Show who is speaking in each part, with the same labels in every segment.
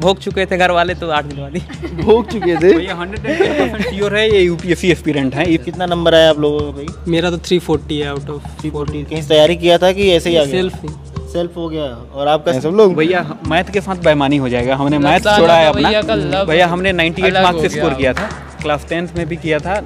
Speaker 1: भोग चुके थे घर वाले तो आठ दिन ही
Speaker 2: भोग चुके थे?
Speaker 1: भैया हंड्रेड एंड परसेंट है ये यूपीएससी एस्पिरेंट है।
Speaker 2: ये कितना नंबर आया आप लोगों का भाई?
Speaker 3: मेरा तो थ्री फोर्टी है आउट ऑफ़
Speaker 2: थ्री फोर्टी कहीं तैयारी किया था कि ऐसे ही आ गया?
Speaker 3: सेल्फ
Speaker 2: सेल्फ हो गया। और आपका सब लोग
Speaker 1: भैया मैथ के साथ बेईमानी हो जाएगा। हमने मैथ छोड़ा है
Speaker 4: भैया
Speaker 1: अपना। भैया हमने 98
Speaker 4: अलग
Speaker 1: मार्क्स स्कोर किया था। क्लास टेंथ में भी किया था।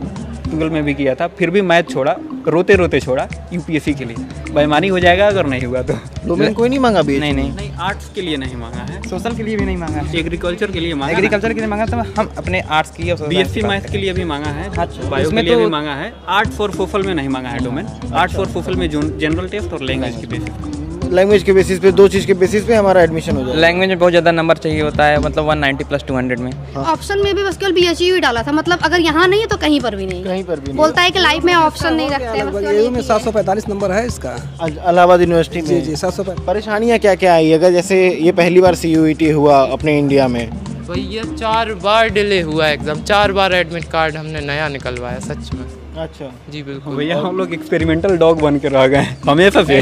Speaker 1: ट्वेल्व में भी किया था फिर भी मैथ छोड़ा रोते रोते छोड़ा यूपीएससी के लिए। बेईमानी हो जाएगा अगर नहीं हुआ तो।
Speaker 2: डोमेन कोई नहीं मांगा भी
Speaker 5: नहीं नहीं।
Speaker 1: नहीं आर्ट्स के लिए नहीं मांगा है।
Speaker 5: सोशल के लिए भी नहीं मांगा है।
Speaker 1: एग्रीकल्चर के लिए मांगा
Speaker 5: एग्रीकल्चर के लिए मांगा था हम अपने आर्ट्स की
Speaker 1: बीएससी
Speaker 5: की बात
Speaker 1: मैथ के लिए भी मांगा है। बायो के लिए
Speaker 5: तो-
Speaker 1: भी मांगा है। आर्ट्स और फोफल में नहीं मांगा है डोमेन आर्ट्स और फोफल में जनरल टेस्ट और लैंग्वेज की बेसिस
Speaker 2: लैंग्वेज के बेसिस पे दो चीज़ के बेसिस पे हमारा एडमिशन हो जाएगा।
Speaker 5: लैंग्वेज में बहुत ज़्यादा नंबर चाहिए होता है मतलब 190 प्लस 200 में।
Speaker 6: ऑप्शन में भी बस केवल बी ही डाला था मतलब अगर यहाँ नहीं है तो कहीं पर भी नहीं।
Speaker 2: कहीं पर भी नहीं।
Speaker 6: बोलता है कि लाइफ में ऑप्शन नहीं रखते हैं,
Speaker 3: में सात सौ पैंतालीस नंबर है इसका।
Speaker 2: अल- इलाहाबाद यूनिवर्सिटी में।
Speaker 3: जी जी सात सौ
Speaker 2: परेशानियाँ क्या क्या आई? अगर जैसे ये पहली बार सी यू टी हुआ अपने इंडिया में।
Speaker 4: भैया चार बार डिले हुआ एग्ज़ाम चार बार एडमिट कार्ड हमने नया निकलवाया सच में।
Speaker 2: अच्छा।
Speaker 4: जी बिल्कुल।
Speaker 1: भैया हम लोग एक्सपेरिमेंटल डॉग बन के रह गए हमेशा से।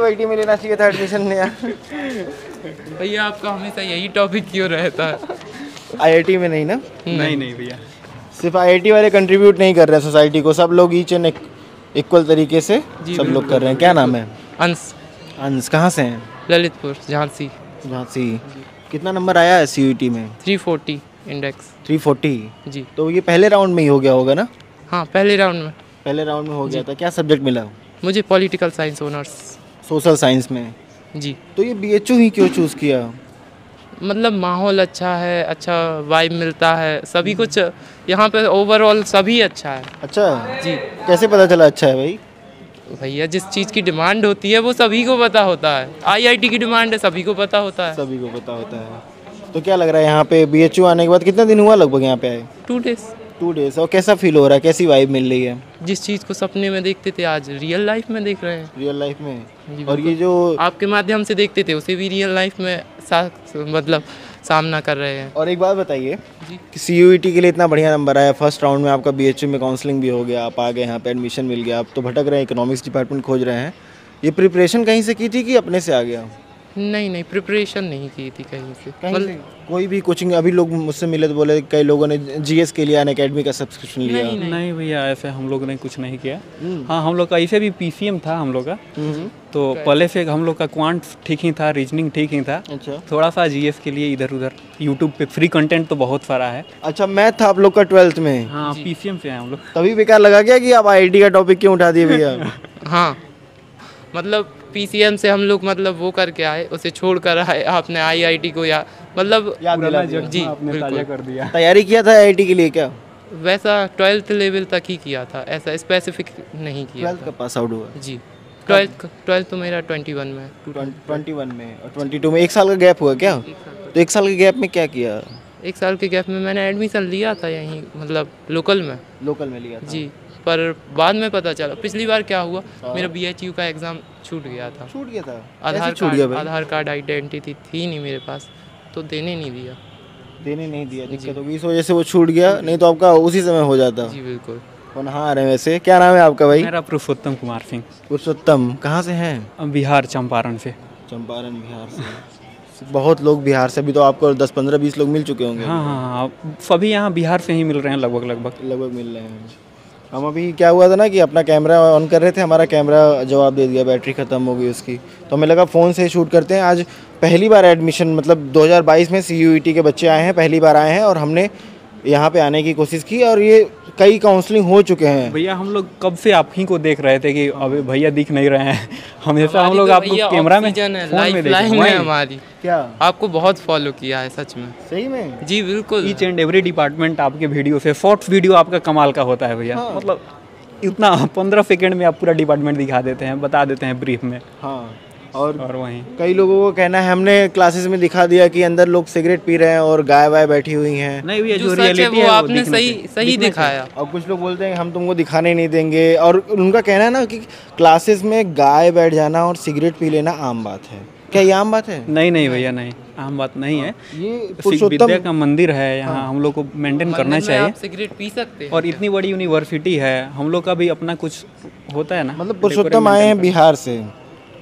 Speaker 2: आई वाईटी में लेना चाहिए था एडमिशन नया
Speaker 4: भैया आपका हमेशा यही टॉपिक क्यों रहता? है
Speaker 2: आईआईटी में नहीं ना?
Speaker 1: नहीं नहीं भैया।
Speaker 2: सिर्फ़ आईआईटी वाले कंट्रीब्यूट नहीं कर रहे हैं सोसाइटी को सब लोग ईच एंड इक्वल तरीके से सब लोग कर रहे हैं। क्या नाम है?
Speaker 4: अंश।
Speaker 2: अंश कहाँ से हैं?
Speaker 4: ललितपुर झांसी।
Speaker 2: झांसी। कितना नंबर आया है सी में?
Speaker 4: 340 इंडेक्स
Speaker 2: 340
Speaker 4: जी।
Speaker 2: तो ये पहले राउंड में ही हो गया होगा ना?
Speaker 4: हाँ पहले राउंड में।
Speaker 2: पहले राउंड में हो गया था। क्या सब्जेक्ट मिला?
Speaker 4: मुझे political science honours
Speaker 2: social science में?
Speaker 4: जी।
Speaker 2: तो ये बी ही क्यों चूज़ किया?
Speaker 4: मतलब माहौल अच्छा है अच्छा वाइब मिलता है सभी कुछ यहाँ पे ओवरऑल सभी अच्छा है।
Speaker 2: अच्छा?
Speaker 4: जी।
Speaker 2: कैसे पता चला अच्छा है भाई?
Speaker 4: भैया जिस चीज़ की डिमांड होती है वो सभी को पता होता है। आईआईटी की डिमांड है सभी को पता होता है।
Speaker 2: सभी को पता होता है। तो क्या लग रहा है यहाँ पे BHU आने के बाद कितना दिन हुआ लगभग यहाँ पे आए?
Speaker 4: टू डेज़
Speaker 2: टू डेज़ और कैसा फील हो रहा है? कैसी वाइब मिल रही है?
Speaker 4: जिस चीज़ को सपने में देखते थे आज रियल लाइफ में देख रहे हैं।
Speaker 2: रियल लाइफ में? और ये जो
Speaker 4: आपके माध्यम से देखते थे उसे भी रियल लाइफ में मतलब सामना कर रहे हैं।
Speaker 2: और एक बात बताइए। कि सी के लिए इतना बढ़िया नंबर आया फ़र्स्ट राउंड में आपका बीएचयू में काउंसलिंग भी हो गया आप आ गए यहाँ पे एडमिशन मिल गया आप तो भटक रहे हैं इकोनॉमिक्स डिपार्टमेंट खोज रहे हैं। ये प्रिपरेशन कहीं से की थी कि अपने से आ गया?
Speaker 4: नहीं नहीं प्रिपरेशन नहीं की थी कहीं से।
Speaker 2: कहीं से? कोई भी कोचिंग अभी लोग मुझसे मिले तो बोले कई लोगों ने जीएस के लिए अन अकेडमी का सब्सक्रिप्शन लिया।
Speaker 1: नहीं नहीं, नहीं भैया ऐसे हम लोग ने कुछ नहीं किया। हाँ हम लोग का ऐसे भी पीसीएम था हम लोग का। तो पहले से हम लोग का क्वांट ठीक ही था रीजनिंग ठीक ही था।
Speaker 2: अच्छा।
Speaker 1: थोड़ा सा जीएस के लिए इधर उधर यूट्यूब पे फ्री कंटेंट तो बहुत सारा है।
Speaker 2: अच्छा मैथ था आप लोग का ट्वेल्थ में।
Speaker 1: हाँ पीसीएम से हैं हम लोग।
Speaker 2: तभी बेकार लगा क्या कि आप आई का टॉपिक क्यों उठा दिए भैया?
Speaker 4: हाँ। मतलब पीसीएम से हम लोग मतलब वो करके आए उसे छोड़ कर आए आपने आईआईटी को या मतलब। जी बिल्कुल।
Speaker 1: कर दिया।
Speaker 2: तैयारी किया था आईआईटी के लिए क्या?
Speaker 4: वैसा ट्वेल्थ लेवल तक ही किया था ऐसा स्पेसिफिक नहीं किया
Speaker 2: ट्वेल्थ का पास आउट हुआ।
Speaker 4: जी ट्वेल्थ ट्वेल्थ तो मेरा ट्वेंटी वन में।
Speaker 2: ट्वेंटी वन में। और ट्वेंटी टू में एक साल का गैप हुआ क्या? तो एक साल के गैप में क्या किया?
Speaker 4: एक साल के गैप में मैंने एडमिशन लिया था यहीं मतलब लोकल में।
Speaker 2: लोकल में लिया था।
Speaker 4: जी पर बाद में पता चला पिछली बार क्या हुआ मेरा बी का एग्ज़ाम छूट गया था।
Speaker 2: छूट गया था?
Speaker 4: आधार
Speaker 2: छूट गया
Speaker 4: कार्ड आधार कार्ड आइडेंटिटी थी नहीं मेरे पास तो देने नहीं दिया।
Speaker 2: देने नहीं दिया दिक्कत होगी इस वजह से वो छूट गया नहीं तो आपका उसी समय हो जाता।
Speaker 4: जी बिल्कुल।
Speaker 2: कौन हाँ आ रहे हैं वैसे। क्या नाम है आपका भाई?
Speaker 1: मेरा पुरुषोत्तम कुमार सिंह।
Speaker 2: पुरुषोत्तम कहाँ से हैं?
Speaker 1: बिहार चंपारण से।
Speaker 2: चंपारण बिहार से। बहुत लोग बिहार से अभी तो आपको दस पंद्रह बीस लोग मिल चुके होंगे।
Speaker 1: हाँ हाँ हाँ सभी यहाँ बिहार से ही मिल रहे हैं लगभग लगभग।
Speaker 2: लगभग मिल रहे हैं। हम अभी क्या हुआ था ना कि अपना कैमरा ऑन कर रहे थे हमारा कैमरा जवाब दे दिया बैटरी ख़त्म हो गई उसकी। तो हमें लगा फ़ोन से शूट करते हैं। आज पहली बार एडमिशन मतलब 2022 में CUET के बच्चे आए हैं पहली बार आए हैं और हमने यहाँ पे आने की कोशिश की और ये कई काउंसलिंग हो चुके हैं।
Speaker 1: भैया हम लोग कब से आप ही को देख रहे थे कि अभी भैया दिख नहीं रहे हैं? हमेशा हम लोग
Speaker 4: तो
Speaker 1: आपको कैमरा में
Speaker 4: लाइफ
Speaker 1: देखे
Speaker 4: लाइन है। हमारी।
Speaker 2: क्या?
Speaker 4: आपको बहुत फॉलो किया है सच में।
Speaker 2: सही में?
Speaker 4: जी बिल्कुल।
Speaker 1: ईच एंड एवरी डिपार्टमेंट आपके वीडियो से शॉर्ट्स वीडियो आपका कमाल का होता है भैया। मतलब इतना पंद्रह सेकेंड में आप पूरा डिपार्टमेंट दिखा देते हैं बता देते हैं ब्रीफ में।
Speaker 2: हाँ। और
Speaker 1: और वहीं।
Speaker 2: कई लोगों को कहना है हमने क्लासेस में दिखा दिया कि अंदर लोग सिगरेट पी रहे हैं और गाय वाय बैठी हुई हैं।
Speaker 1: नहीं भैया
Speaker 4: जो
Speaker 1: जो
Speaker 4: है
Speaker 1: रियलिटी है वो
Speaker 4: आपने सही सही दिखाया।
Speaker 2: और कुछ लोग बोलते हैं हम तुमको दिखाने नहीं देंगे। और उनका कहना है ना कि क्लासेस में गाय बैठ जाना और सिगरेट पी लेना आम बात है। क्या ये आम बात है?
Speaker 1: नहीं नहीं भैया नहीं। आम बात नहीं है।
Speaker 2: ये पुरुषोत्तम
Speaker 1: विद्या का मंदिर है यहाँ हम लोग को मेंटेन करना चाहिए।
Speaker 4: सिगरेट पी सकते हैं
Speaker 1: और इतनी बड़ी यूनिवर्सिटी है हम लोग का भी अपना कुछ होता है ना।
Speaker 2: मतलब पुरुषोत्तम आए हैं बिहार से।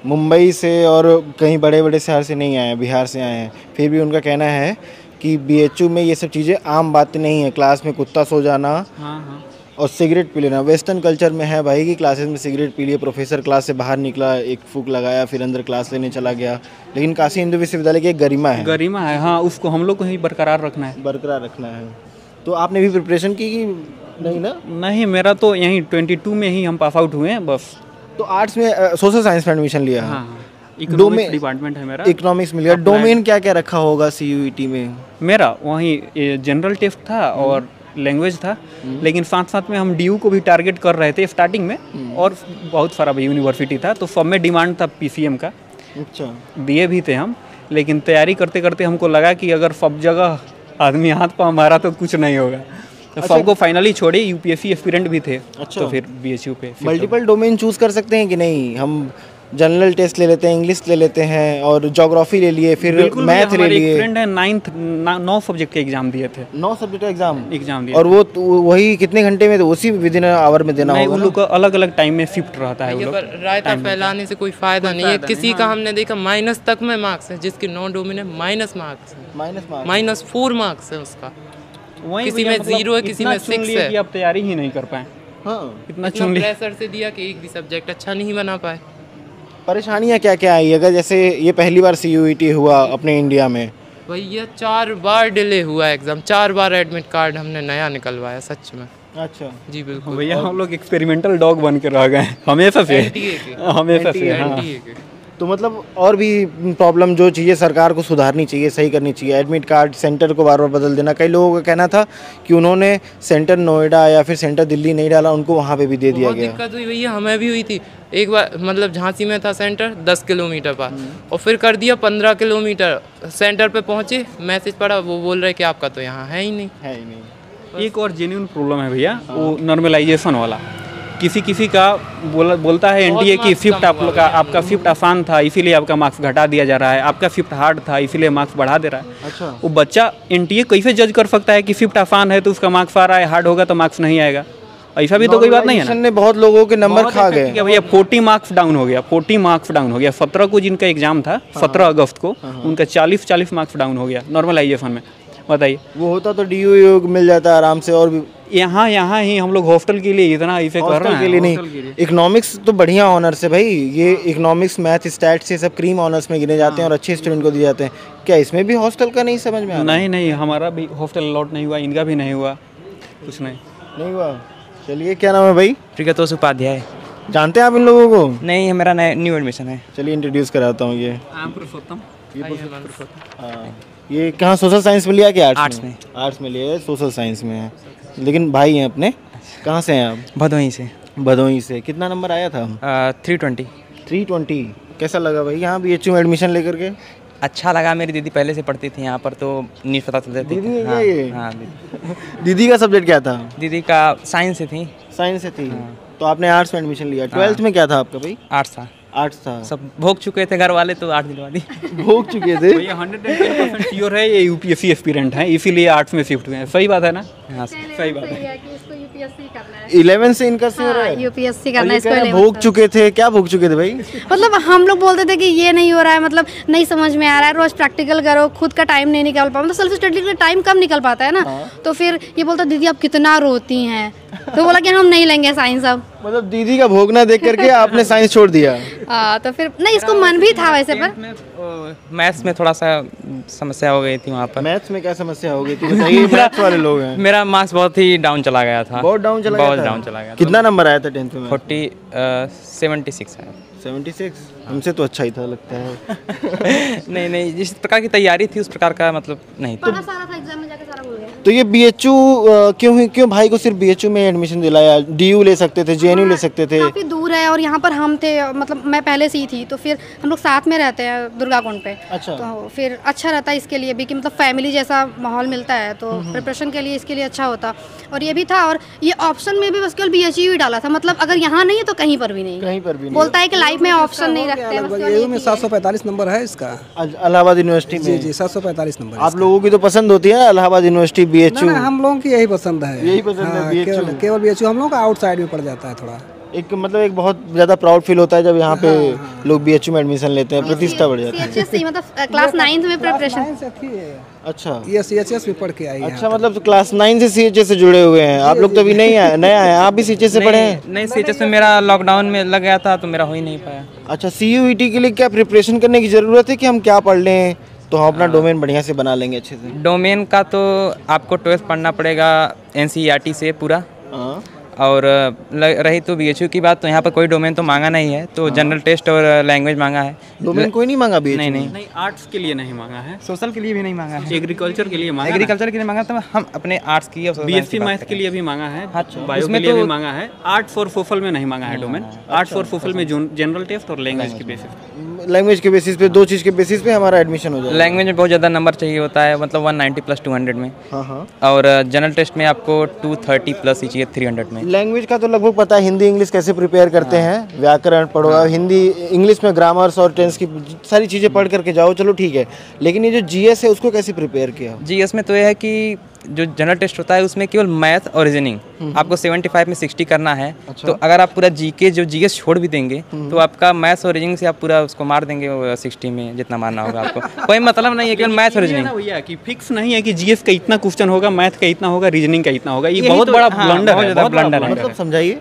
Speaker 2: मुंबई से और कहीं बड़े बड़े शहर से नहीं आए हैं बिहार से आए हैं। फिर भी उनका कहना है कि बीएचयू में ये सब चीज़ें आम बात नहीं है। क्लास में कुत्ता सो जाना
Speaker 1: हाँ हाँ।
Speaker 2: और सिगरेट पी लेना। वेस्टर्न कल्चर में है भाई कि क्लासेस में सिगरेट पी लिए। प्रोफेसर क्लास से बाहर निकला एक फूक लगाया फिर अंदर क्लास लेने चला गया। लेकिन काशी हिंदू विश्वविद्यालय की एक गरिमा है।
Speaker 1: गरिमा है हाँ उसको हम लोग को ही बरकरार रखना है।
Speaker 2: बरकरार रखना है। तो आपने भी प्रिपरेशन की कि नहीं ना?
Speaker 1: नहीं मेरा तो यहीं ट्वेंटी में ही हम पास आउट हुए हैं बस।
Speaker 2: तो आर्ट्स में सोशल साइंस में एडमिशन लिया
Speaker 1: हाँ।
Speaker 2: है
Speaker 1: हाँ। इकोनॉमिक्स डिपार्टमेंट है मेरा।
Speaker 2: इकोनॉमिक्स में लिया। डोमेन क्या क्या रखा होगा सी में?
Speaker 1: मेरा वहीं जनरल टेस्ट था और लैंग्वेज था। लेकिन साथ साथ में हम डीयू को भी टारगेट कर रहे थे स्टार्टिंग में। और बहुत सारा यूनिवर्सिटी था तो सब में डिमांड था पीसीएम का।
Speaker 2: अच्छा।
Speaker 1: दिए भी थे हम। लेकिन तैयारी करते करते हमको लगा कि अगर सब जगह आदमी हाथ पाँव मारा तो कुछ नहीं होगा। तो सबको फाइनली छोड़े यूपीएससी एस्पिरेंट भी थे
Speaker 2: अच्छा।
Speaker 1: तो फिर बीएचयू पे हो
Speaker 2: मल्टीपल डोमेन चूज़ कर सकते हैं कि नहीं? हम जनरल टेस्ट ले लेते हैं इंग्लिश ले लेते हैं और जोग्राफी ले लिए फिर मैथ ले लिए।
Speaker 1: फ्रेंड है नाइन्थ नौ सब्जेक्ट के एग्ज़ाम दिए थे।
Speaker 2: नौ सब्जेक्ट का एग्ज़ाम
Speaker 1: एग्ज़ाम दिए
Speaker 2: और वो तो वही कितने घंटे में तो उसी विद इन आवर में देना होगा
Speaker 1: उन लोग का अलग अलग टाइम में शिफ्ट रहता है
Speaker 4: रायता फैलाने से कोई फ़ायदा नहीं है। किसी का हमने देखा माइनस तक में मार्क्स है जिसकी नॉन डोमिनेट माइनस मार्क्स है।
Speaker 2: Minus marks
Speaker 4: minus four marks है उसका।
Speaker 1: वहीं
Speaker 4: किसी में
Speaker 1: मतलब
Speaker 4: zero है, किसी में
Speaker 1: लिए
Speaker 4: है।
Speaker 1: कि आप तैयारी ही नहीं कर पाए।
Speaker 2: हाँ।
Speaker 1: इतना चुन
Speaker 4: प्रेशर से दिया कि एक भी सब्जेक्ट अच्छा नहीं बना पाए।
Speaker 2: परेशानियाँ क्या क्या आई? अगर जैसे ये पहली बार सी हुआ अपने इंडिया में।
Speaker 4: भैया चार बार डिले हुआ एग्ज़ाम चार बार एडमिट कार्ड हमने नया निकलवाया सच में।
Speaker 2: अच्छा।
Speaker 4: जी बिल्कुल।
Speaker 1: भैया हम लोग एक्सपेरिमेंटल डॉग बन के रह गए। हमेशा से। हमेशा से हाँ।
Speaker 2: तो मतलब और भी प्रॉब्लम जो चाहिए सरकार को सुधारनी चाहिए सही करनी चाहिए। एडमिट कार्ड सेंटर को बार बार बदल देना। कई लोगों का कहना था कि उन्होंने सेंटर नोएडा या फिर सेंटर दिल्ली नहीं डाला उनको वहाँ पे भी दे दिया गया।
Speaker 4: दिक्कत हुई भैया हमें भी हुई थी। एक बार मतलब झांसी में था सेंटर दस किलोमीटर पर। और फिर कर दिया पंद्रह किलोमीटर। सेंटर पर पहुँचे मैसेज पड़ा वो बोल रहे कि आपका तो यहाँ है ही नहीं।
Speaker 2: है ही नहीं।
Speaker 1: एक और जेन्यून प्रॉब्लम है भैया वो नॉर्मलाइजेशन वाला। किसी किसी का बोला बोलता है एनटीए की शिफ्ट आप
Speaker 4: हुआ
Speaker 1: का आपका शिफ्ट आसान था इसीलिए आपका मार्क्स घटा दिया जा रहा है आपका शिफ्ट हार्ड था इसीलिए मार्क्स बढ़ा दे रहा है।
Speaker 2: अच्छा।
Speaker 1: वो बच्चा एनटीए कैसे जज कर सकता है कि शिफ्ट आसान है तो उसका मार्क्स आ रहा है हार्ड होगा तो मार्क्स नहीं आएगा? ऐसा भी तो कोई बात नहीं है ना?
Speaker 2: बहुत लोगों के नंबर खा गए।
Speaker 1: भैया फोर्टी मार्क्स डाउन हो गया फोर्टी मार्क्स डाउन हो गया। सत्रह को जिनका एग्ज़ाम था
Speaker 2: हाँ,
Speaker 1: सत्रह अगस्त को उनका चालीस चालीस मार्क्स डाउन हो गया नॉर्मलाइजेशन में। बताइए।
Speaker 2: वो होता तो डी मिल जाता आराम से और भी
Speaker 1: यहाँ यहाँ ही हम लोग हॉस्टल के लिए इतना इसे कर रहे हैं।
Speaker 2: के लिए। नहीं। इकोनॉमिक्स तो बढ़िया ऑनर्स है भाई ये इकोनॉमिक्स मैथ स्टैट्स ये सब क्रीम ऑनर्स में गिने जाते हैं और अच्छे स्टूडेंट को दिए जाते हैं। क्या इसमें भी हॉस्टल का नहीं समझ में आ
Speaker 1: नहीं नहीं हमारा भी हॉस्टल अलॉट नहीं हुआ इनका भी नहीं हुआ कुछ नहीं।
Speaker 2: नहीं हुआ। चलिए क्या नाम है भाई?
Speaker 5: प्रिकतोष उपाध्याय।
Speaker 2: जानते हैं आप इन लोगों को?
Speaker 5: नहीं मेरा नया न्यू एडमिशन है।
Speaker 2: चलिए इंट्रोड्यूस कराता हूँ ये। हाँ ये कहाँ सोशल साइंस में लिया क्या आर्ट्स में? आर्ट्स में लिया है सोशल साइंस में है। लेकिन भाई हैं अपने। कहाँ से हैं आप?
Speaker 5: भदोही से।
Speaker 2: भदोही से। कितना नंबर आया था?
Speaker 5: थ्री ट्वेंटी
Speaker 2: थ्री ट्वेंटी कैसा लगा भाई? यहाँ बी एच में एडमिशन लेकर के?
Speaker 5: अच्छा लगा मेरी दीदी पहले से पढ़ती थी यहाँ पर तो न्यूज़ पता चलती थी।
Speaker 2: दीदी है
Speaker 5: हाँ,
Speaker 2: ये?
Speaker 5: हाँ दीदी।
Speaker 2: दीदी का सब्जेक्ट क्या था?
Speaker 5: दीदी का साइंस से थी।
Speaker 2: साइंस से थी। हाँ। तो आपने आर्ट्स में एडमिशन लिया। ट्वेल्थ में क्या था आपका भाई?
Speaker 5: आर्ट्स था।
Speaker 2: आर्ट्स था
Speaker 5: सब भोग चुके थे घर वाले तो आठ दिलवा दी
Speaker 2: भोग चुके थे?
Speaker 1: भैया हंड्रेड एंड परसेंट श्योर है ये यूपीएससी एस्पिरेंट है इसीलिए आर्ट्स में शिफ्ट हुए हैं। सही बात है ना?
Speaker 5: हाँ
Speaker 1: सही बात है।
Speaker 6: इसको यूपीएससी करना है।
Speaker 2: इलेवन से इनका है
Speaker 6: यूपीएससी करना है इसको
Speaker 2: कह रहे हैं
Speaker 6: 11th
Speaker 2: भोग चुके थे क्या भोग चुके थे भाई?
Speaker 6: मतलब हम लोग बोलते थे कि ये नहीं हो रहा है मतलब नहीं समझ में आ रहा है रोज प्रैक्टिकल करो खुद का टाइम नहीं निकल पाओ। मतलब सेल्फ स्टडी का टाइम कम निकल पाता है ना? तो फिर ये बोलता दीदी आप कितना रोती हैं? तो बोला कि हम नहीं लेंगे साइंस अब
Speaker 2: मतलब दीदी का भोगना देख करके आपने साइंस छोड़ दिया।
Speaker 6: आ, तो फिर नहीं इसको मन भी था वैसे पर।
Speaker 5: मैथ्स में थोड़ा सा समस्या हो गई थी वहाँ पर।
Speaker 2: मैथ्स में क्या समस्या हो गई थी? बताइए मैथ्स वाले लोग हैं।
Speaker 5: मेरा मार्क्स बहुत ही डाउन चला गया था।
Speaker 2: बहुत डाउन चला
Speaker 5: बहुत डाउन चला गया
Speaker 2: कितना नंबर आया था टेंथ में?
Speaker 5: फोर्टी सेवेंटी सिक्स है
Speaker 2: सेवेंटी सिक्स हमसे तो अच्छा ही था लगता है।
Speaker 5: नहीं नहीं जिस प्रकार की तैयारी थी उस प्रकार का मतलब नहीं था।
Speaker 6: सारा था एग्ज़ाम में जाके सारा भूल गया
Speaker 2: तो ये बीएचयू क्यों हुई- क्यों भाई को सिर्फ़ बी एच यू में एडमिशन दिलाया? डी यू ले सकते थे जे एन यू ले सकते थे।
Speaker 6: काफ़ी दूर है और यहाँ पर हम थे मतलब मैं पहले से ही थी तो फिर हम लोग साथ में रहते हैं दुर्गा कुंड पे।
Speaker 2: अच्छा।
Speaker 6: तो फिर अच्छा रहता है इसके लिए भी कि मतलब फैमिली जैसा माहौल मिलता है तो
Speaker 2: हम्म,
Speaker 6: प्रिपरेशन के लिए इसके लिए अच्छा होता। और ये भी था और ये ऑप्शन में भी बस केवल बी एच ही डाला था। मतलब अगर यहाँ नहीं है तो कहीं पर भी नहीं।
Speaker 2: कहीं पर भी नहीं।
Speaker 6: बोलता है कि लाइफ में ऑप्शन नहीं रखते हैं,
Speaker 3: में सात सौ पैंतालीस नंबर है इसका।
Speaker 2: इलाहाबाद यूनिवर्सिटी में।
Speaker 3: जी सात सौ पैंतालीस नंबर
Speaker 2: आप लोगों की तो पसंद होती है इलाहाबाद यूनिवर्सिटी बी।
Speaker 3: ना ना हम लोगों की यही पसंद है।
Speaker 2: यही पसंद है,
Speaker 3: हाँ। केवल केवल बी हम लोग का आउटसाइड में पड़ जाता है थोड़ा।
Speaker 2: एक मतलब एक बहुत ज़्यादा प्राउड फील होता है जब यहाँ पे लोग बीएचयू में एडमिशन लेते हैं प्रतिष्ठा बढ़ जाती है।
Speaker 6: मतलब क्लास नाइन्थ में प्रिपरेशन
Speaker 3: नाइन से
Speaker 2: अच्छा।
Speaker 3: ये सी एच एस में पढ़ के आई
Speaker 2: अच्छा मतलब क्लास नाइन से सी से जुड़े हुए हैं। आप लोग तो अभी नहीं आए नए आए आप भी सी से पढ़े हैं?
Speaker 5: नहीं सी में मेरा लॉकडाउन में लग गया था तो मेरा हो ही नहीं पाया।
Speaker 2: अच्छा सी यू टी के लिए क्या प्रिपरेशन करने की ज़रूरत है कि हम क्या पढ़ लें? तो हम अपना डोमेन बढ़िया से बना लेंगे अच्छे से।
Speaker 5: डोमेन का तो आपको ट्वेल्थ पढ़ना पड़ेगा एन से पूरा।
Speaker 2: हाँ।
Speaker 5: और रही तो बीएचयू की बात तो यहाँ पर कोई डोमेन तो मांगा नहीं है तो जनरल टेस्ट और लैंग्वेज मांगा है।
Speaker 2: डोमेन कोई नहीं मांगा बीएचयू
Speaker 5: नहीं नहीं।
Speaker 1: नहीं आर्ट्स के लिए नहीं मांगा है।
Speaker 5: सोशल के लिए भी नहीं मांगा है।
Speaker 1: एग्रीकल्चर के लिए मांगा
Speaker 5: एग्रीकल्चर के लिए मांगा तो हम अपने आर्ट्स की और
Speaker 1: बी एस सी मैथ के लिए भी मांगा है।
Speaker 5: अच्छा,
Speaker 1: बायो के लिए
Speaker 5: तो-
Speaker 1: भी मांगा है। आर्ट फॉर फोफल में नहीं मांगा है डोमेन आर्ट फॉर फोफल में जनरल टेस्ट और लैंग्वेज की बेसिस
Speaker 2: लैंग्वेज के बेसिस पे दो चीज़ के बेसिस पे हमारा एडमिशन हो जाएगा।
Speaker 5: लैंग्वेज में बहुत ज़्यादा नंबर चाहिए होता है मतलब 190 प्लस 200 में।
Speaker 2: हाँ हाँ।
Speaker 5: और जनरल टेस्ट में आपको 230 प्लस ही चाहिए 300 में।
Speaker 2: लैंग्वेज का तो लगभग पता है हिंदी इंग्लिश कैसे प्रिपेयर करते
Speaker 5: हाँ।
Speaker 2: हैं व्याकरण पढ़ो हाँ। हिंदी इंग्लिश में ग्रामर्स और टेंस की सारी चीज़ें पढ़ करके जाओ चलो ठीक है लेकिन ये जो जीएस है उसको कैसे प्रिपेयर किया
Speaker 5: जीएस में तो यह है कि जो जनरल टेस्ट होता है उसमें केवल मैथ और रीजनिंग आपको 75 में 60 करना है। अच्छा। तो अगर आप पूरा जीके जो जीएस छोड़ भी देंगे तो आपका मैथ्स और रीजनिंग से आप पूरा उसको मार देंगे 60 में जितना मारना होगा आपको। कोई मतलब नहीं है केवल मैथ और रीजनिंग
Speaker 1: भैया कि फिक्स नहीं है कि जीएस का इतना क्वेश्चन होगा मैथ का इतना होगा रीजनिंग का इतना होगा ये बहुत
Speaker 5: तो-
Speaker 1: बड़ा
Speaker 5: हाँ,
Speaker 1: ब्लंडर है।
Speaker 5: है।
Speaker 2: मतलब समझाइए।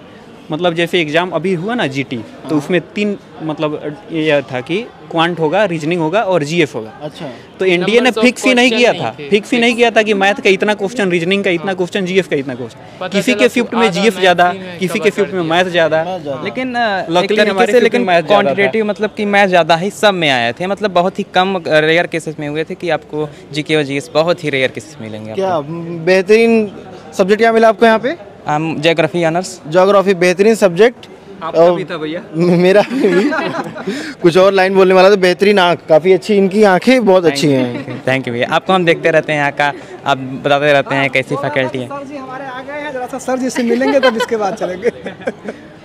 Speaker 1: मतलब जैसे एग्ज़ाम अभी हुआ ना जीटी तो उसमें तीन मतलब ये था कि क्वांट होगा रीजनिंग होगा और जीएफ होगा।
Speaker 2: अच्छा।
Speaker 1: तो एनडीए ने फिक्स ही नहीं किया था। फिक्स ही नहीं किया था कि मैथ का इतना क्वेश्चन रीजनिंग का इतना क्वेश्चन जीएफ का इतना क्वेश्चन किसी के फिफ्ट में जीएफ ज़्यादा
Speaker 4: ही
Speaker 1: किसी के फिफ्ट में मैथ ज़्यादा।
Speaker 5: लेकिन
Speaker 1: फिफ्ट
Speaker 5: लेकिन। क्वांटिटेटिव मतलब कि मैथ ज़्यादा ही सब में आए थे। मतलब बहुत ही कम रेयर केसेस में हुए थे कि आपको जीके और जीएस बहुत ही रेयर केसेस मिलेंगे
Speaker 2: क्या बेहतरीन सब्जेक्ट क्या मिला आपको यहाँ पे?
Speaker 5: हम जोग्राफी ऑनर्स
Speaker 2: जोग्राफी बेहतरीन सब्जेक्ट
Speaker 1: आपका भी था भैया।
Speaker 2: मेरा भी। कुछ और लाइन बोलने वाला तो बेहतरीन आँख। काफ़ी अच्छी इनकी आँखें बहुत अच्छी हैं।
Speaker 5: थैंक यू भैया। आपको हम देखते रहते हैं यहाँ का। आप बताते रहते हैं कैसी फैकल्टी है
Speaker 3: सर जी हमारे आ गए हैं। जरा सा सर जी से मिलेंगे तब इसके बाद चलेंगे।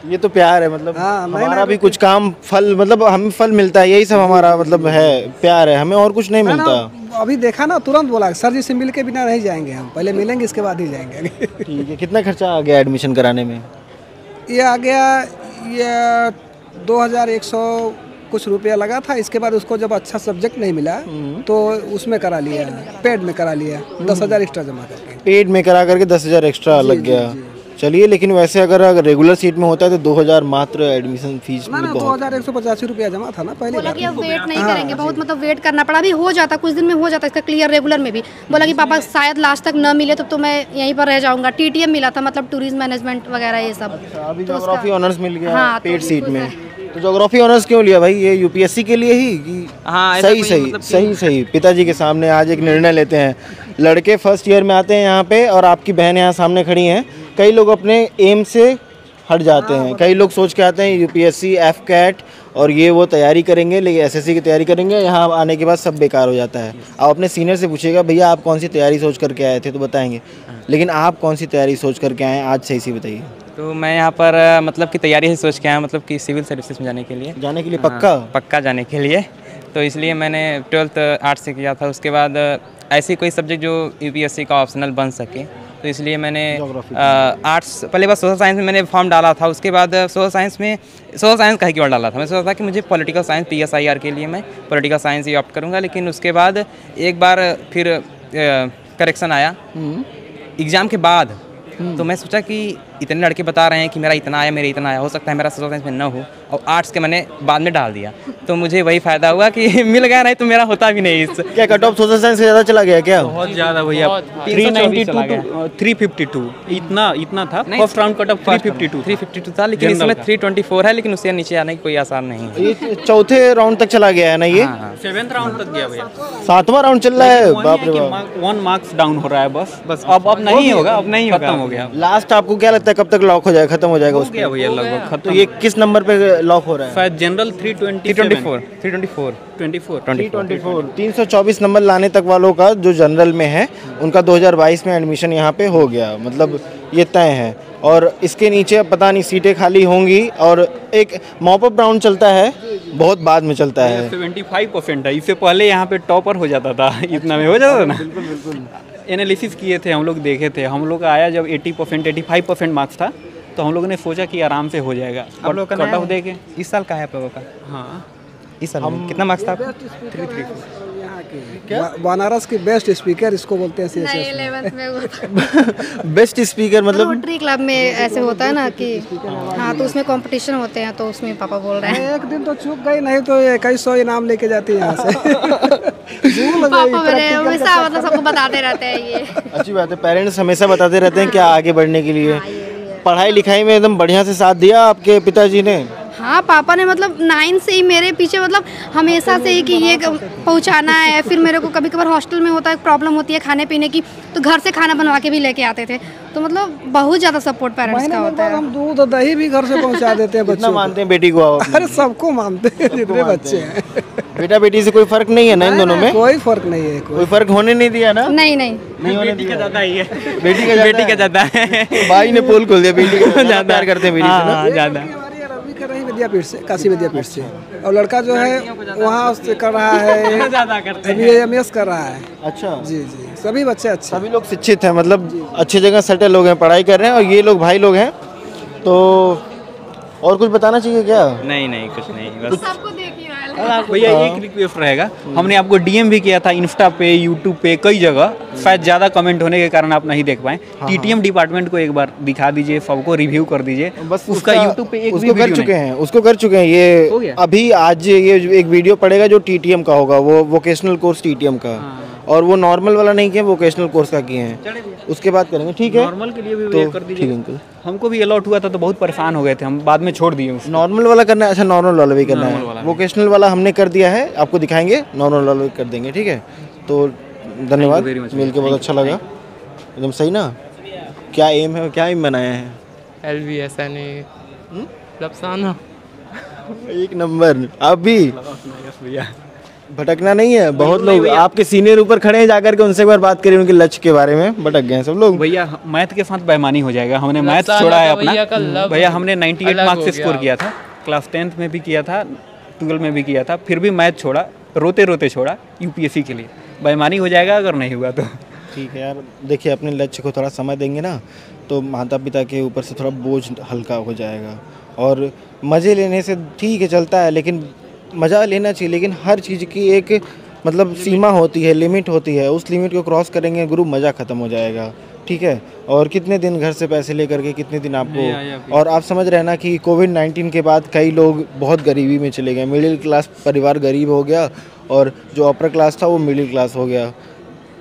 Speaker 2: ये तो प्यार है मतलब
Speaker 3: हाँ,
Speaker 2: हमारा भी कुछ काम फल मतलब हमें फल मिलता है यही सब हमारा मतलब है प्यार है हमें और कुछ नहीं मिलता।
Speaker 3: अभी देखा ना तुरंत बोला सर जी से मिल के बिना नहीं जाएँगे हम पहले मिलेंगे इसके बाद ही जाएँगे।
Speaker 2: ठीक है कितना खर्चा आ गया एडमिशन कराने में?
Speaker 3: ये आ गया ये दो हज़ार एक सौ कुछ रुपया लगा था इसके बाद उसको जब अच्छा सब्जेक्ट नहीं मिला तो उसमें करा लिया पेड में करा लिया दस हज़ार एक्स्ट्रा जमा करके।
Speaker 2: पेड में करा करके दस हज़ार एक्स्ट्रा लग गया। चलिए लेकिन वैसे अगर अगर रेगुलर सीट में होता है तो दो हज़ार मात्र एडमिशन फ़ीस
Speaker 3: ना ना दो हज़ार एक सौ पचासी रुपया जमा था ना पहले
Speaker 6: बोला कि अब वेट नहीं करेंगे बहुत मतलब वेट करना पड़ा। अभी हो जाता कुछ दिन में हो जाता इसका क्लियर रेगुलर में भी। बोला कि पापा शायद लास्ट तक न मिले तब तो मैं यहीं पर रह जाऊँगा। टीटीएम मिला था मतलब टूरिज़्म मैनेजमेंट वगैरह ये सब।
Speaker 2: अभी
Speaker 6: तो
Speaker 2: जोग्राफी ऑनर्स मिल गया
Speaker 6: हाँ, तो
Speaker 2: पेड सीट में। तो जोग्राफी ऑनर्स क्यों लिया भाई? ये यूपीएससी के लिए ही कि
Speaker 5: हाँ,
Speaker 2: सही सही
Speaker 5: मतलब
Speaker 2: सही सही। पिताजी के सामने आज एक निर्णय लेते हैं। लड़के फ़र्स्ट ईयर में आते हैं यहाँ पे और आपकी बहन यहाँ सामने खड़ी हैं। कई लोग अपने एम से हट जाते हैं। कई लोग सोच के आते हैं यूपीएससी एफ़ कैट और ये वो तैयारी करेंगे लेकिन एसएससी की तैयारी करेंगे यहाँ आने के बाद सब बेकार हो जाता है। आप अपने सीनियर से पूछिएगा भैया आप कौन सी तैयारी सोच करके आए थे? तो बताएँगे। लेकिन आप कौन सी तैयारी सोच करके आए आज सही सी बताइए।
Speaker 5: तो मैं यहाँ पर मतलब कि तैयारी ही सोच के आया मतलब कि सिविल सर्विसेज़ में जाने के लिए।
Speaker 2: जाने के लिए पक्का?
Speaker 5: हाँ, पक्का जाने के लिए। तो इसलिए मैंने ट्वेल्थ आर्ट्स से किया था। उसके बाद ऐसी कोई सब्जेक्ट जो यूपीएससी का ऑप्शनल बन सके तो इसलिए मैंने आर्ट्स पहले बार सोशल साइंस में मैंने फॉर्म डाला था उसके बाद सोशल साइंस में सोशल साइंस का ही क्यों डाला था। मैं सोचा था कि मुझे political science P S I R के लिए मैं पॉलिटिकल साइंस ही ऑप्ट करूँगा लेकिन उसके बाद एक बार फिर करेक्शन आया। एग्ज़ाम के बाद तो मैं सोचा कि इतने लड़के बता रहे हैं कि मेरा इतना आया मेरा इतना आया हो सकता है मेरा सोशल साइंस में न हो और आर्ट्स के मैंने बाद में डाल दिया। तो मुझे वही फ़ायदा हुआ कि मिल गया नहीं तो मेरा होता भी नहीं इस।
Speaker 2: क्या कट ऑफ़ सोशल साइंस से ज़्यादा चला गया क्या?
Speaker 1: बहुत ज़्यादा भैया। Three
Speaker 5: 324
Speaker 1: ninety two three fifty two इतना इतना था।
Speaker 5: नहीं,
Speaker 1: first round cut off three fifty two
Speaker 5: three fifty two था लेकिन इसमें थ्री ट्वेंटी फोर है लेकिन उससे नीचे आने की कोई आसार नहीं है।
Speaker 2: चौथे राउंड तक चला गया है ना ये?
Speaker 5: हाँ,
Speaker 1: सेवेंथ राउंड तक गया भैया।
Speaker 2: सातवां राउंड चल रहा है? बाप रे बाप।
Speaker 1: वन मार्क्स डाउन हो रहा है बस। बस अब अब नहीं होगा अब नहीं खत्म हो गया।
Speaker 2: लास्ट आपको क्या लगता है कब तक लॉक हो जाएगा खत्म हो जाएगा
Speaker 1: हो गया भैया लगभग
Speaker 2: तो ये किस नंबर पे लॉक हो रहा है?
Speaker 1: शायद general three twenty
Speaker 5: twenty four three twenty four
Speaker 1: twenty four
Speaker 5: twenty
Speaker 2: twenty four तीन सौ चौबीस नंबर लाने तक वालों का जो जनरल में है उनका 2022 में एडमिशन यहाँ पे हो गया। मतलब ये तय है। और इसके नीचे पता नहीं सीटें खाली होंगी और एक मॉपअप राउंड चलता है बहुत बाद में चलता है।
Speaker 1: सेवेंटी फाइव परसेंट है। इससे पहले यहाँ पे टॉपर हो जाता था। इतना में हो जाता था ना? बिल्कुल बिल्कुल। एनालिसिस किए थे हम लोग देखे थे। हम लोग आया जब eighty percent eighty five percent marks था तो हम लोग ने सोचा कि आराम से हो जाएगा।
Speaker 5: आप लोग का
Speaker 1: कट ऑफ़
Speaker 5: है? इस साल का है आप लोगों का?
Speaker 1: हाँ।
Speaker 5: इस साल कितना मार्क्स था
Speaker 3: थ्री थ्री बनारस की बेस्ट स्पीकर इसको बोलते हैं
Speaker 6: नहीं में।
Speaker 2: बेस्ट स्पीकर मतलब
Speaker 6: रोटरी क्लब में ऐसे होता है ना कि हाँ तो उसमें कंपटीशन होते हैं तो उसमें पापा बोल रहे हैं।
Speaker 3: एक दिन तो चूक गई नहीं तो इक्कीस सौ इनाम लेके जाती है यहाँ से।
Speaker 6: पापा मेरे हमेशा मतलब सबको बताते रहते हैं ये।
Speaker 2: अच्छी बात है पेरेंट्स हमेशा बताते रहते हैं क्या आगे बढ़ने के लिए। पढ़ाई लिखाई में एकदम बढ़िया से साथ दिया आपके पिताजी ने।
Speaker 6: हाँ पापा ने मतलब नाइन से ही मेरे पीछे मतलब हमेशा से ही कि ये पहुंचाना है। फिर मेरे को कभी कभार हॉस्टल में होता है प्रॉब्लम होती है खाने पीने की तो घर से खाना बनवा के भी लेके आते थे। तो मतलब बहुत ज़्यादा सपोर्ट पेरेंट्स का होता है।
Speaker 3: हम दूध और दही भी घर से पहुँचा देते हैं बच्चों
Speaker 2: मानते हैं बेटी को
Speaker 3: अरे सबको मानते हैं जितने बच्चे हैं।
Speaker 2: बेटा बेटी से कोई फ़र्क नहीं है ना इन दोनों में?
Speaker 3: कोई फ़र्क नहीं है कोई।
Speaker 2: फ़र्क होने नहीं दिया ना?
Speaker 6: नहीं नहीं।
Speaker 2: नहीं होने
Speaker 1: बेटी का ज़्यादा ही है।
Speaker 2: बेटी का
Speaker 5: बेटी का ज़्यादा है।
Speaker 2: भाई ने पोल खोल दिया बेटी का ज़्यादा प्यार करते हैं बेटी से ना?
Speaker 5: हाँ ज़्यादा
Speaker 3: है विद्यापीठ से काशी विद्यापीठ से। और लड़का जो है वहाँ उससे कर रहा है
Speaker 5: ज़्यादा करते
Speaker 3: अभी एम एस कर रहा है।
Speaker 2: अच्छा।
Speaker 3: जी जी। सभी बच्चे अच्छे
Speaker 2: सभी लोग शिक्षित हैं मतलब अच्छी जगह सेटल लोग हैं पढ़ाई कर रहे हैं और ये लोग भाई लोग हैं। तो और कुछ बताना चाहिए क्या?
Speaker 5: नहीं नहीं कुछ नहीं। बस
Speaker 6: देखिए
Speaker 1: भैया एक रिक्वेस्ट रहेगा। हमने आपको डीएम भी किया था इंस्टा पे यूट्यूब पे कई जगह। शायद ज़्यादा कमेंट होने के कारण आप नहीं देख पाए। टीटीएम डिपार्टमेंट को एक बार दिखा दीजिए सबको रिव्यू कर दीजिए।
Speaker 2: बस
Speaker 1: उसका यूट्यूब पे एक
Speaker 2: उसको कर चुके हैं उसको कर चुके हैं। ये अभी आज ये एक वीडियो पड़ेगा जो टीटीएम का होगा वो वोकेशनल कोर्स टीटीएम का।
Speaker 1: हाँ।
Speaker 2: और वो नॉर्मल वाला नहीं किया वोकेशनल कोर्स का किए हैं। उसके बाद करेंगे ठीक है?
Speaker 1: नॉर्मल के लिए भी
Speaker 2: तो
Speaker 1: कर
Speaker 2: ठीक है
Speaker 1: दीजिए
Speaker 2: अंकल
Speaker 1: हमको भी अलॉट हुआ था तो बहुत परेशान हो गए थे हम बाद में छोड़ दिए
Speaker 2: नॉर्मल वाला करना है? अच्छा नॉर्मल वाला भी करना है। वोकेशनल वाला हमने कर दिया है आपको दिखाएँगे नॉर्मल वाला भी कर देंगे ठीक है? तो धन्यवाद मिल के बहुत अच्छा लगा। एकदम सही ना? क्या एम है क्या एम बनाया है?
Speaker 4: L V S N A
Speaker 2: एक नंबर। आप भी? भटकना नहीं है बहुत लोग आपके सीनियर ऊपर खड़े हैं जाकर के उनसे एक बार बात करिए उनके लक्ष्य के बारे में भटक गए हैं सब लोग।
Speaker 1: भैया मैथ के साथ बेईमानी हो जाएगा। हमने मैथ छोड़ा है
Speaker 4: का भैया का
Speaker 1: अपना भैया हमने 98
Speaker 4: अलग
Speaker 1: मार्क्स स्कोर किया था। क्लास टेंथ में भी किया था ट्वेल्व में भी किया था फिर भी मैथ छोड़ा रोते रोते छोड़ा यूपीएससी के लिए। बेमानी हो जाएगा अगर नहीं हुआ तो।
Speaker 2: ठीक है यार देखिए अपने लक्ष्य को थोड़ा समय देंगे ना तो माता पिता के ऊपर से थोड़ा बोझ हल्का हो जाएगा। और मज़े लेने से ठीक है चलता है लेकिन मज़ा लेना चाहिए लेकिन हर चीज़ की एक मतलब सीमा होती है लिमिट होती है। उस लिमिट को क्रॉस करेंगे गुरु मज़ा ख़त्म हो जाएगा। ठीक है? और कितने दिन घर से पैसे लेकर के कितने दिन आपको और आप समझ रहे ना कि कोविड नाइन्टीन के बाद कई लोग बहुत गरीबी में चले गए। मिडिल क्लास परिवार गरीब हो गया और जो अपर क्लास था वो मिडिल क्लास हो गया।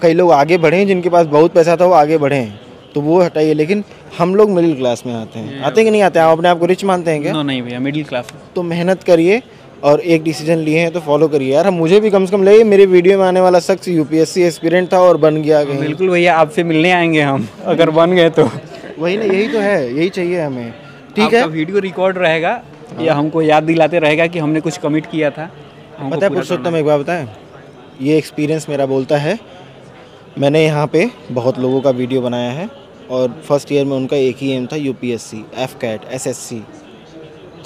Speaker 2: कई लोग आगे बढ़े हैं जिनके पास बहुत पैसा था वो आगे बढ़े हैं। तो वो हटाइए लेकिन हम लोग मिडिल क्लास में आते हैं। आते हैं कि नहीं आते हैं? आप अपने आप को रिच मानते हैं क्या?
Speaker 1: नहीं भैया मिडिल क्लास
Speaker 2: तो मेहनत करिए और एक डिसीज़न लिए हैं तो फॉलो करिए। यार मुझे भी कम से कम लगे मेरे वीडियो में आने वाला शख्स यूपीएससी एस्पिरेंट था और बन गया कहीं।
Speaker 1: बिल्कुल भैया आपसे मिलने आएँगे हम अगर बन गए तो।
Speaker 2: वही ना यही तो है यही चाहिए हमें। ठीक है?
Speaker 1: वीडियो रिकॉर्ड रहेगा या हमको याद दिलाते रहेगा कि हमने कुछ कमिट किया था।
Speaker 2: पता है पुरुषोत्तम एक बार बताएँ? ये एक्सपीरियंस मेरा बोलता है मैंने यहाँ पे बहुत लोगों का वीडियो बनाया है और फ़र्स्ट ईयर में उनका एक ही एम था UPSC AFCAT S S C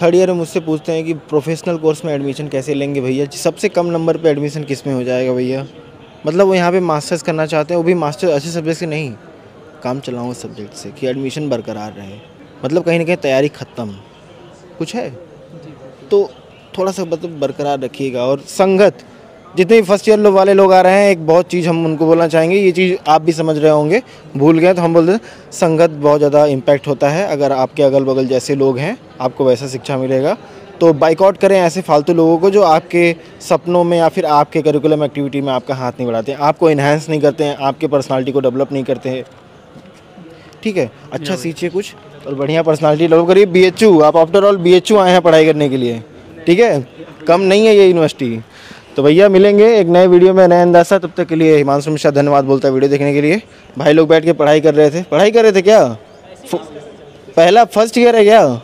Speaker 2: third year में मुझसे पूछते हैं कि प्रोफेशनल कोर्स में एडमिशन कैसे लेंगे भैया? सबसे कम नंबर पे एडमिशन किसमें हो जाएगा भैया? मतलब वो यहाँ पे मास्टर्स करना चाहते हैं, वो भी मास्टर्स अच्छे सब्जेक्ट से नहीं। काम चलाऊँ उस सब्जेक्ट से कि एडमिशन बरकरार रहे। मतलब कहीं ना कहीं तैयारी ख़त्म। कुछ है? तो थोड़ा सा मतलब बरकरार रखिएगा और संगत जितने भी फ़र्स्ट ईयर लो वाले लोग आ रहे हैं एक बहुत चीज़ हम उनको बोलना चाहेंगे ये चीज़ आप भी समझ रहे होंगे। भूल गए तो हम बोलते हैं संगत बहुत ज़्यादा इम्पैक्ट होता है। अगर आपके अगल बगल जैसे लोग हैं आपको वैसा शिक्षा मिलेगा। तो बाइकआउट करें ऐसे फालतू लोगों को जो आपके सपनों में या फिर आपके करिकुलम एक्टिविटी में आपका हाथ नहीं बढ़ाते। हैं आपको इन्हेंस नहीं करते हैं आपके पर्सनालिटी को डेवलप नहीं करते हैं। ठीक है? अच्छा सीखिए कुछ और बढ़िया पर्सनालिटी डेवलप करिए। बीएचयू आप आफ्टर ऑल बीएचयू आए हैं पढ़ाई करने के लिए। ठीक है? कम नहीं है ये यूनिवर्सिटी तो भैया मिलेंगे एक नए वीडियो में नए अंदाज़ा तब तक के लिए हिमांशु मिश्रा धन्यवाद बोलता है वीडियो देखने के लिए। भाई लोग बैठ के पढ़ाई कर रहे थे। पढ़ाई कर रहे थे क्या? पहला फ़र्स्ट ईयर है क्या?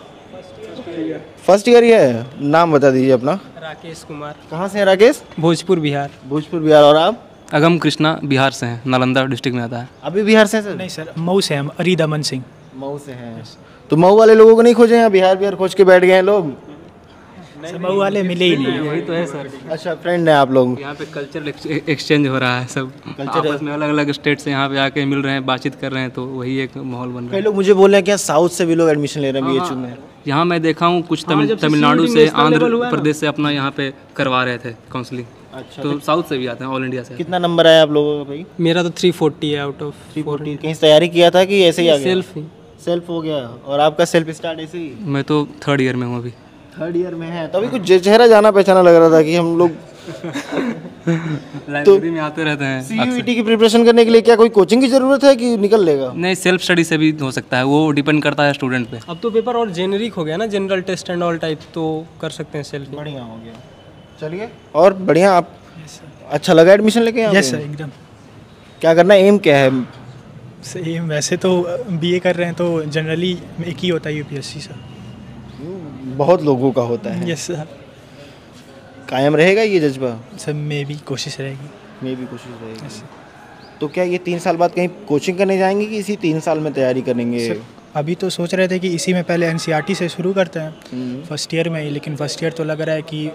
Speaker 2: फ़र्स्ट ईयर ही है? नाम बता दीजिए अपना।
Speaker 7: राकेश कुमार।
Speaker 2: कहाँ से है राकेश?
Speaker 7: भोजपुर बिहार।
Speaker 2: भोजपुर बिहार। और आप?
Speaker 7: अगम कृष्णा बिहार से हैं। नालंदा डिस्ट्रिक्ट में आता है।
Speaker 2: अभी बिहार से सर?
Speaker 8: नहीं सर मऊ से हम। अरीद अमन सिंह।
Speaker 2: मऊ से हैं। तो मऊ वाले लोगों को नहीं खोजे हैं? बिहार बिहार खोज के बैठ गए हैं लोग।
Speaker 8: समूह वाले मिले ही नहीं
Speaker 7: यही तो है सर।
Speaker 2: अच्छा फ्रेंड है आप लोग।
Speaker 7: यहाँ पे कल्चर एक्सचेंज हो रहा है सब। कल्चर आपस में अलग अलग स्टेट से यहाँ पे आके मिल रहे हैं बातचीत कर रहे हैं तो वही एक माहौल बन रहा है।
Speaker 2: लोग मुझे बोल रहे हैं क्या साउथ से भी लोग एडमिशन ले रहे हैं बीएचयू में।
Speaker 7: यहाँ मैं देखा हूँ कुछ तमिल तमिलनाडु से आंध्र
Speaker 8: है।
Speaker 7: प्रदेश से अपना यहाँ पे करवा रहे थे काउंसलिंग
Speaker 2: अच्छा
Speaker 7: तो साउथ से भी आते हैं ऑल इंडिया से
Speaker 2: कितना नंबर आया आप लोगों का भाई?
Speaker 7: मेरा तो थ्री फोर्टी है आउट ऑफ़
Speaker 2: थ्री फोर्टी कहीं तैयारी किया था कि ऐसे ही आ गया?
Speaker 7: सेल्फ ही
Speaker 2: सेल्फ हो गया। और आपका सेल्फ स्टार्ट ऐसे ही?
Speaker 7: मैं तो थर्ड ईयर में हूँ अभी।
Speaker 2: थर्ड ईयर में है तो अभी कुछ चेहरा जाना पहचाना लग रहा था कि हम लोग
Speaker 7: लाइब्रेरी में आते रहते हैं
Speaker 2: सीयूईटी की प्रिपरेशन करने के लिए क्या कोई कोचिंग की ज़रूरत है कि निकल लेगा?
Speaker 7: नहीं सेल्फ स्टडी से भी हो सकता है वो डिपेंड करता है स्टूडेंट पे।
Speaker 9: अब तो पेपर और जेनरिक हो गया ना general test and all type तो कर सकते हैं सेल्फ
Speaker 2: बढ़िया हो गया। चलिए। और बढ़िया आप अच्छा लगा एडमिशन लेके यहाँ
Speaker 8: यस सर एकदम।
Speaker 2: क्या करना है एम क्या है?
Speaker 8: सही वैसे तो बीए कर रहे हैं तो जनरली एक ही होता है यूपीएससी सर
Speaker 2: बहुत लोगों का होता है।
Speaker 8: यस सर
Speaker 2: कायम रहेगा ये जज्बा?
Speaker 8: सर मे भी कोशिश रहेगी।
Speaker 2: मैं भी कोशिश रहेगी। Yes, तो क्या ये तीन साल बाद कहीं कोचिंग करने जाएँगे कि इसी तीन साल में तैयारी करेंगे?
Speaker 8: अभी तो सोच रहे थे कि इसी में पहले एन से शुरू करते हैं। फ़र्स्ट ईयर में ही लेकिन फ़र्स्ट ईयर तो लग रहा है कि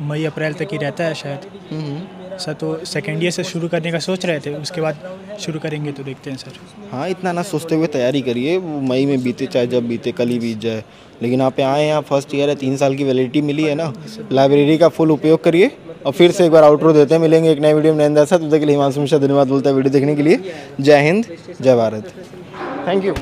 Speaker 8: मई अप्रैल तक ही रहता है शायद। सर तो सेकेंड ईयर से शुरू करने का सोच रहे थे उसके बाद शुरू करेंगे तो देखते हैं सर
Speaker 2: हाँ इतना ना सोचते हुए तैयारी करिए। मई में बीते चाहे जब बीते कल ही बीत जाए। लेकिन आप आए यहाँ फ़र्स्ट ईयर है, तीन साल की वैलिडिटी मिली है ना? लाइब्रेरी का फुल उपयोग करिए और फिर से एक बार आउटरो देते हैं। मिलेंगे एक नए वीडियो में। नए अंदाज तब तक के लिए हिमांशु मिश्रा, धन्यवाद बोलता है वीडियो देखने के लिए। जय हिंद, जय भारत। Thank you